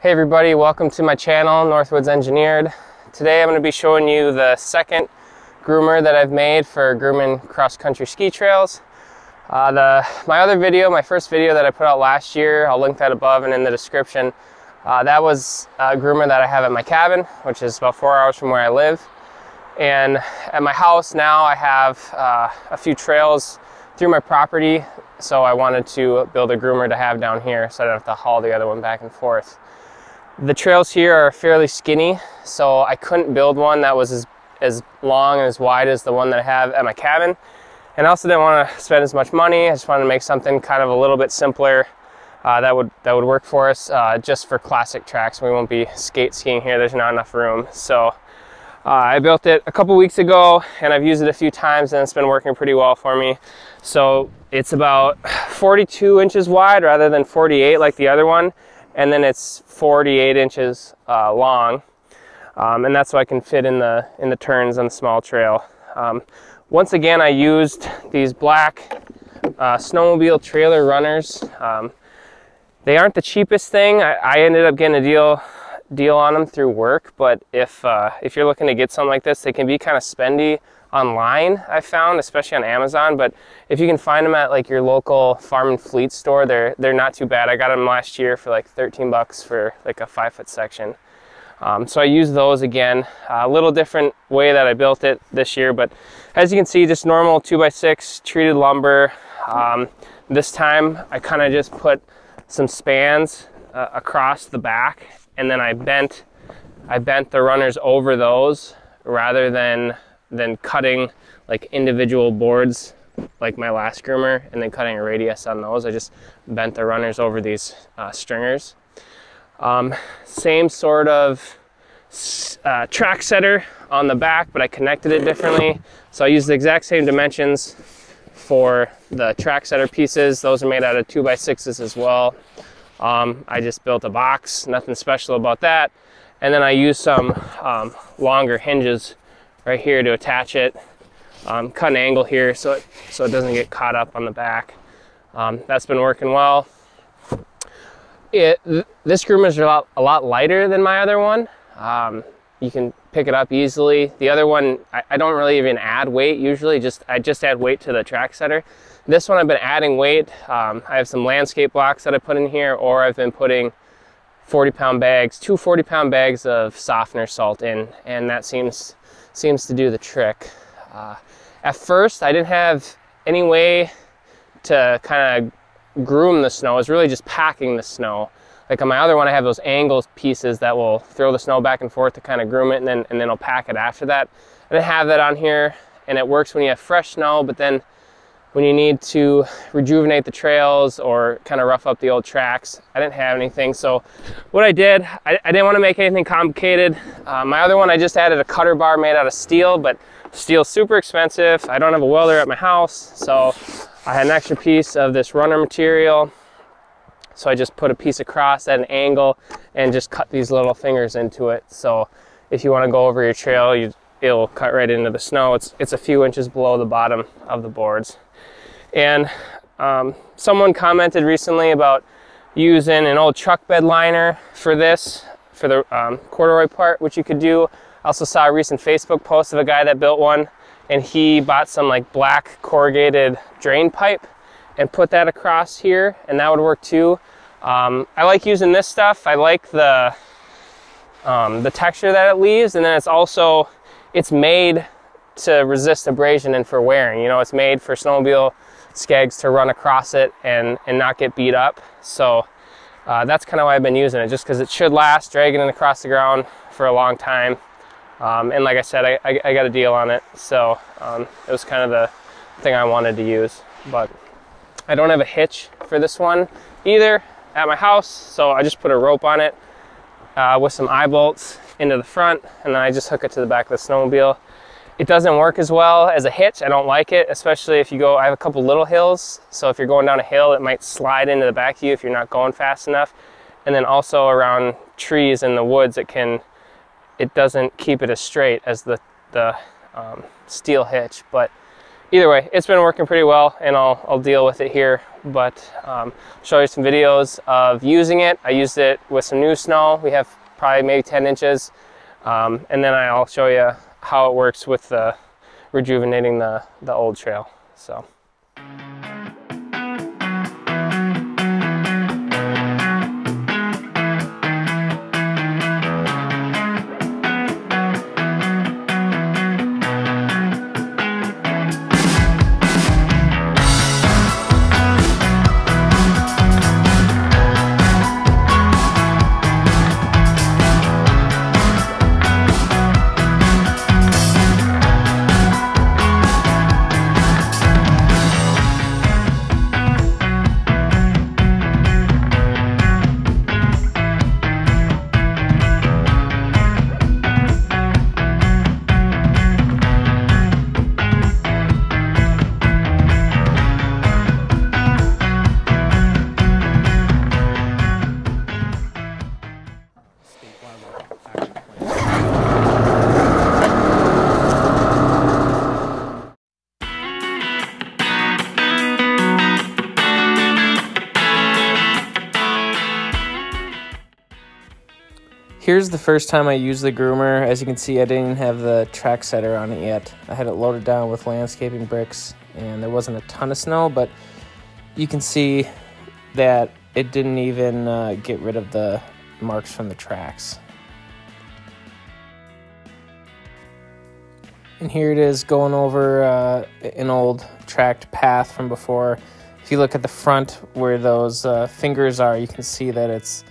Hey everybody, welcome to my channel, Northwoods Engineered. Today I'm going to be showing you the second groomer that I've made for grooming cross-country ski trails. Uh, the, my other video, my first video that I put out last year, I'll link that above and in the description. Uh, that was a groomer that I have at my cabin, which is about four hours from where I live. And at my house now I have uh, a few trails through my property, so I wanted to build a groomer to have down here so I don't have to haul the other one back and forth. The trails here are fairly skinny, so I couldn't build one that was as, as long and as wide as the one that I have at my cabin. And I also didn't want to spend as much money. I just wanted to make something kind of a little bit simpler uh, that would that would work for us uh, just for classic tracks. We won't be skate skiing here. There's not enough room. So uh, I built it a couple weeks ago and I've used it a few times and it's been working pretty well for me. So it's about 42 inches wide rather than 48 like the other one. And then it's 48 inches uh, long. Um, and that's so I can fit in the, in the turns on the small trail. Um, once again, I used these black uh, snowmobile trailer runners. Um, they aren't the cheapest thing. I, I ended up getting a deal deal on them through work, but if uh, if you're looking to get something like this, they can be kind of spendy online. I found, especially on Amazon. But if you can find them at like your local farm and fleet store, they're they're not too bad. I got them last year for like 13 bucks for like a five foot section. Um, so I use those again. A little different way that I built it this year, but as you can see, just normal two by six treated lumber. Um, this time I kind of just put some spans uh, across the back and then I bent I bent the runners over those rather than than cutting like individual boards like my last groomer and then cutting a radius on those. I just bent the runners over these uh, stringers. Um, same sort of uh, track setter on the back, but I connected it differently. So I used the exact same dimensions for the track setter pieces. Those are made out of 2x6s as well. Um, I just built a box, nothing special about that. And then I used some um, longer hinges right here to attach it. Um, cut an angle here so it, so it doesn't get caught up on the back. Um, that's been working well. It, th this groomer is a lot, a lot lighter than my other one. Um, you can pick it up easily. The other one, I, I, don't really even add weight usually, just I just add weight to the track setter. This one I've been adding weight. Um, I have some landscape blocks that I put in here or I've been putting 40 pound bags, two 40 pound bags of softener salt in and that seems, seems to do the trick. Uh, at first I didn't have any way to kind of groom the snow. I was really just packing the snow. Like on my other one, I have those angle pieces that will throw the snow back and forth to kind of groom it and then, and then I'll pack it after that. I didn't have that on here and it works when you have fresh snow, but then when you need to rejuvenate the trails or kind of rough up the old tracks. I didn't have anything, so what I did, I, I didn't want to make anything complicated. Uh, my other one, I just added a cutter bar made out of steel, but steel's super expensive. I don't have a welder at my house, so I had an extra piece of this runner material. So I just put a piece across at an angle and just cut these little fingers into it. So if you want to go over your trail, you, it'll cut right into the snow. It's, it's a few inches below the bottom of the boards. And um, someone commented recently about using an old truck bed liner for this, for the um, corduroy part, which you could do. I also saw a recent Facebook post of a guy that built one and he bought some like black corrugated drain pipe and put that across here and that would work too. Um, I like using this stuff. I like the, um, the texture that it leaves and then it's also, it's made to resist abrasion and for wearing. You know, it's made for snowmobile skegs to run across it and, and not get beat up. So uh, that's kind of why I've been using it, just because it should last, dragging it across the ground for a long time. Um, and like I said, I, I, I, got a deal on it, so um, it was kind of the thing I wanted to use. But I don't have a hitch for this one either at my house, so I just put a rope on it uh, with some eye bolts into the front, and then I just hook it to the back of the snowmobile. It doesn't work as well as a hitch. I don't like it, especially if you go, I have a couple little hills. So if you're going down a hill, it might slide into the back of you if you're not going fast enough. And then also around trees in the woods, it can, it doesn't keep it as straight as the, the um, steel hitch. But either way, it's been working pretty well and I'll, I'll deal with it here. But um, show you some videos of using it. I used it with some new snow. We have probably maybe 10 inches. Um, and then I'll show you how it works with the rejuvenating the, the old trail. So. Here's the first time I used the groomer. As you can see, I didn't have the track setter on it yet. I had it loaded down with landscaping bricks and there wasn't a ton of snow, but you can see that it didn't even uh, get rid of the marks from the tracks. And here it is going over uh, an old tracked path from before. If you look at the front where those uh, fingers are, you can see that it's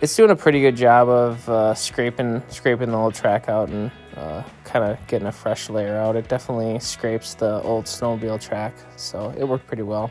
it's doing a pretty good job of uh, scraping scraping the old track out and uh, kind of getting a fresh layer out. It definitely scrapes the old snowmobile track, so it worked pretty well.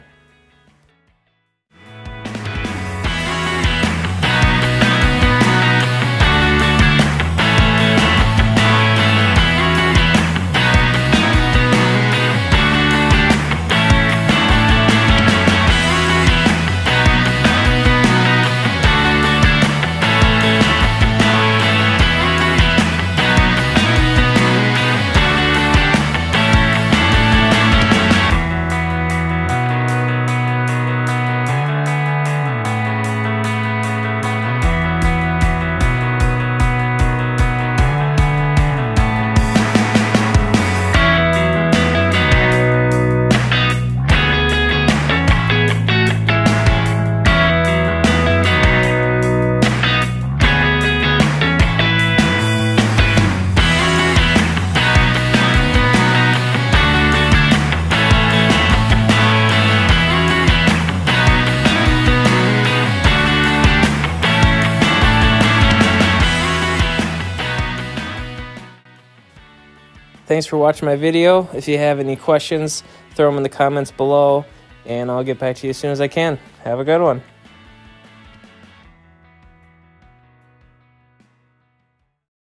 Thanks for watching my video. If you have any questions, throw them in the comments below, and I'll get back to you as soon as I can. Have a good one.